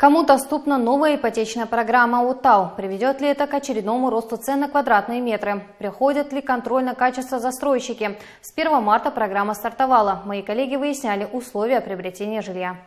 Кому доступна новая ипотечная программа УТАУ? Приведет ли это к очередному росту цен на квадратные метры? Приходит ли контроль на качество застройщики? С 1 марта программа стартовала. Мои коллеги выясняли условия приобретения жилья.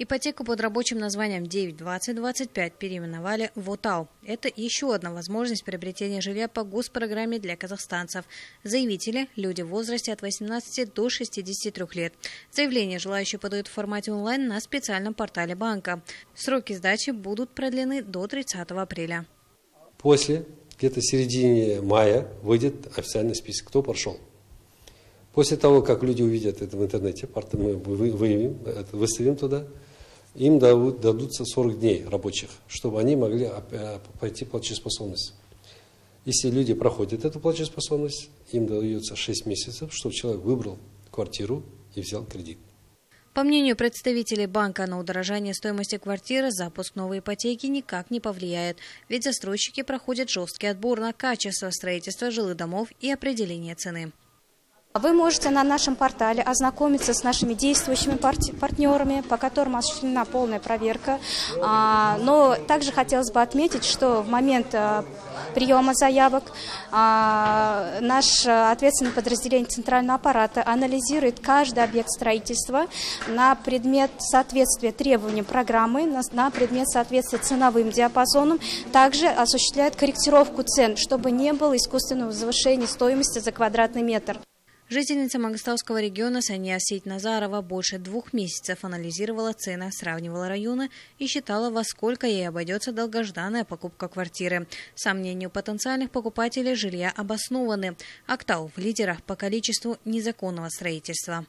Ипотеку под рабочим названием 9.20.25 переименовали в ОТАУ. Это еще одна возможность приобретения жилья по госпрограмме для казахстанцев. Заявители – люди в возрасте от 18 до 63 лет. Заявление желающие подают в формате онлайн на специальном портале банка. Сроки сдачи будут продлены до 30 апреля. После, где-то середине мая, выйдет официальный список, кто прошел. После того, как люди увидят это в интернете, мы выявим, выставим туда – им дадут, дадутся 40 дней рабочих, чтобы они могли пойти платежеспособность. Если люди проходят эту платежеспособность, им дается 6 месяцев, чтобы человек выбрал квартиру и взял кредит. По мнению представителей банка, на удорожание стоимости квартиры запуск новой ипотеки никак не повлияет, ведь застройщики проходят жесткий отбор на качество строительства жилых домов и определение цены. Вы можете на нашем портале ознакомиться с нашими действующими партнерами, по которым осуществлена полная проверка. А, но также хотелось бы отметить, что в момент а, приема заявок а, наш ответственный подразделение центрального аппарата анализирует каждый объект строительства на предмет соответствия требованиям программы, на предмет соответствия ценовым диапазонам. Также осуществляет корректировку цен, чтобы не было искусственного завышения стоимости за квадратный метр. Жительница Мангостауского региона Сания Сеть Назарова больше двух месяцев анализировала цены, сравнивала районы и считала, во сколько ей обойдется долгожданная покупка квартиры. Сомнения у потенциальных покупателей жилья обоснованы. Актау в лидерах по количеству незаконного строительства.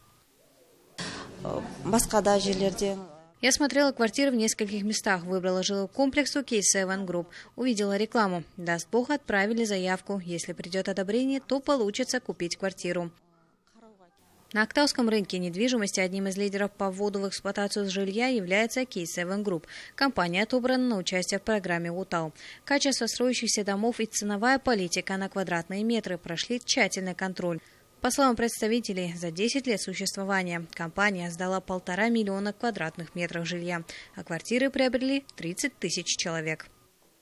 Я смотрела квартиры в нескольких местах, выбрала жилой комплекс у K7 Group, увидела рекламу. Даст Бог, отправили заявку. Если придет одобрение, то получится купить квартиру. На Актауском рынке недвижимости одним из лидеров по вводу в эксплуатацию жилья является K7 Group. Компания отобрана на участие в программе УТАУ. Качество строящихся домов и ценовая политика на квадратные метры прошли тщательный контроль. По словам представителей, за 10 лет существования компания сдала полтора миллиона квадратных метров жилья, а квартиры приобрели 30 тысяч человек.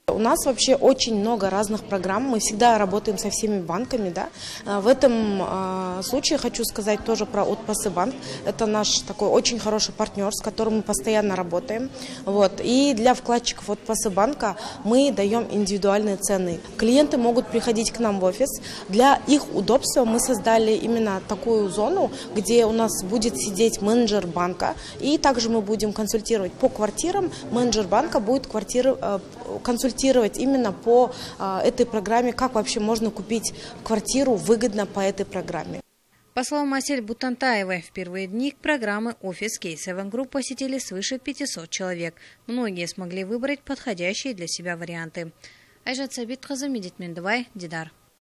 У нас вообще очень много разных программ, мы всегда работаем со всеми банками. Да? А, в этом а, случае хочу сказать тоже про Отпасы банк. Это наш такой очень хороший партнер, с которым мы постоянно работаем. Вот. И для вкладчиков Отпасы банка мы даем индивидуальные цены. Клиенты могут приходить к нам в офис. Для их удобства мы создали именно такую зону, где у нас будет сидеть менеджер банка. И также мы будем консультировать по квартирам. Менеджер банка будет квартиры, э, консультировать консультировать именно по а, этой программе, как вообще можно купить квартиру выгодно по этой программе. По словам Асель Бутантаевой, в первые дни программы «Офис K7 Group» посетили свыше 500 человек. Многие смогли выбрать подходящие для себя варианты. Айжат Сабит, Хазамидит Мендавай, Дидар.